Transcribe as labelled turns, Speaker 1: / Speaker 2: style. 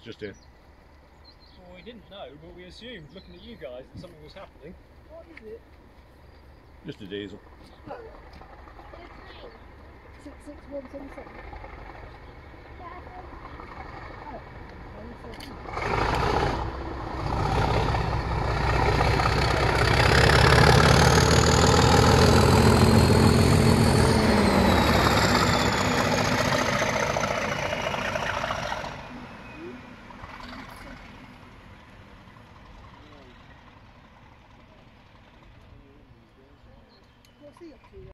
Speaker 1: just here.
Speaker 2: Well, we didn't know, but we assumed, looking at you guys, that something was happening.
Speaker 3: What is it?
Speaker 1: Just a diesel.
Speaker 3: Six six one seven seven. nasıl yapıyor?